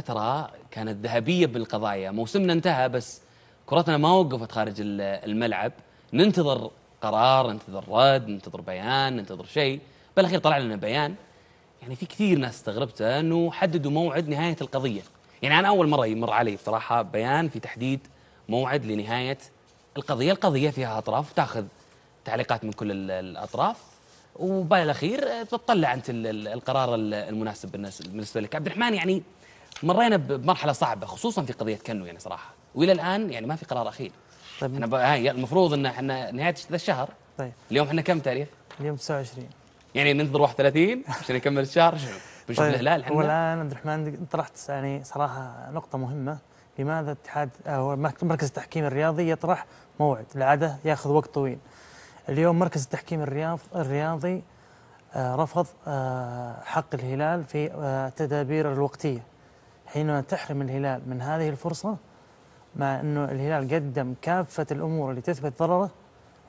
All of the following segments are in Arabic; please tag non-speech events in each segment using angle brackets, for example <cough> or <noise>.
فترة كانت ذهبية بالقضايا. موسمنا انتهى بس كرتنا ما وقفت خارج ال- الملعب. ننتظر قرار ننتظر رد ننتظر بيان ننتظر شيء. بالأخير طلع لنا بيان. يعني في كثير ناس استغربته إنه حددوا موعد نهاية القضية. يعني أنا أول مرة يمر علي بصراحة بيان في تحديد موعد لنهاية القضية. القضية فيها أطراف تأخذ تعليقات من كل ال- الأطراف. وبالأخير تطلع أنت ال- ال- القرار ال- المناسب بالنس- بالنسبة لك. عبد الرحمن يعني مرينا بمرحلة صعبة خصوصا في قضية كنو يعني صراحة. وإلى الآن يعني ما في قرار أخير. طيب. إحنا ب- هاي المفروض إن إحنا نهاية ذا الشهر. طيب. اليوم إحنا كم تاريخ؟ اليوم 29 يعني ننتظر 31 عشان يكمل الشهر. <laughs> شنو؟ بنشوف الهلال هو إحنا الان عبد الرحمن طرحت يعني صراحة نقطة مهمة. لماذا اتحاد أو مركز التحكيم الرياضي يطرح موعد؟ العاده ياخذ وقت طويل. اليوم مركز التحكيم الرياض الرياضي آه، رفض آه، حق الهلال في آه، التدابير الوقتية. حينما تحرم الهلال من هذه الفرصة مع أنه الهلال قدم كافة الأمور اللي تثبت ضرره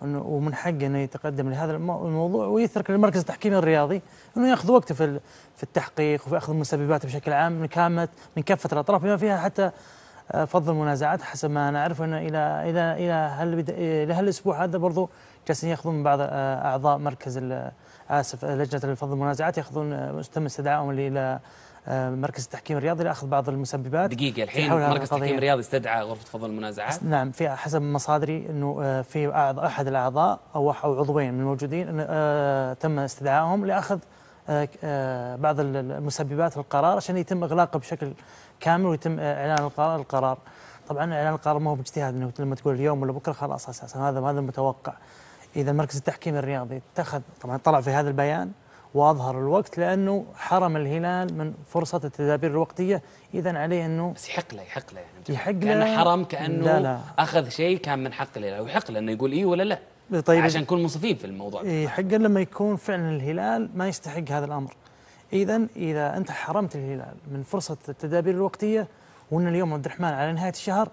ومن حقه أنه يتقدم لهذا المو- الموضوع ويترك للمركز التحكيمي الرياضي أنه يأخذ وقته في ال- في التحقيق وفي أخذ المسببات بشكل عام من كامة من كافة الأطراف بما فيها حتى فض المنازعات حسب ما أنا أعرف انه إلى إلى إلى هال إلى هالاسبوع هذا برضو جالسين يأخذون بعض آه، أعضاء مركز ال- آسف لجنة فض المنازعات يأخذون آه، تم استدعائهم إلى آه، مركز التحكيم الرياضي لأخذ بعض المسببات دقيقة الحين مركز. التحكيم الرياضي استدعى غرفة فضل المنازعات نعم في حسب مصادري إنه آه، في أحد الأعضاء أو أو عضوين من الموجودين آه، تم استدعائهم لأخذ آه، آه، بعض ال- المسببات للقرار عشان يتم إغلاقه بشكل كامل ويتم آه، إعلان القرار القرار. طبعا إعلان القرار ما هو باجتهاد انه لما تقول اليوم ولا بكرة خلاص أساسا. هذا هذا المتوقع. إذا مركز التحكيم الرياضي اتخذ طبعا طلع في هذا البيان وأظهر الوقت لأنه حرم الهلال من فرصة التدابير الوقتية. اذا عليه أنه بس يحق له يحق له. يعني يحق له- كانه حرم كأنه لا لا. أخذ شيء كان من حق الهلال ويحق له أنه يقول اي ولا لا. طيب عشان نكون منصفين في الموضوع يحق لما يكون فعلا الهلال ما يستحق هذا الأمر. اذا إذا أنت حرمت الهلال من فرصة التدابير الوقتية وإن اليوم عبد الرحمن على نهاية الشهر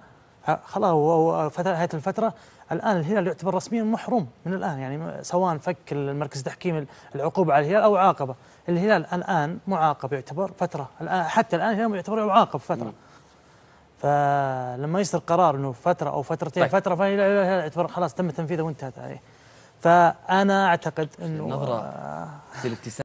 خلاص هو- نهاية الفترة الآن الهلال يعتبر رسميا محروم من الآن يعني سواء فك المركز التحكيمي العقوبة على الهلال أو عاقبه. الهلال الآن معاقب يعتبر فترة الان حتى الآن الهلال يعتبر معاقب فترة. فلما يصدر قرار إنه فترة أو فترتين طيب. فترة يعتبر خلاص تم تنفيذه وانتهت عليه. فأنا أعتقد إنه النظرة آه، في الابتسامة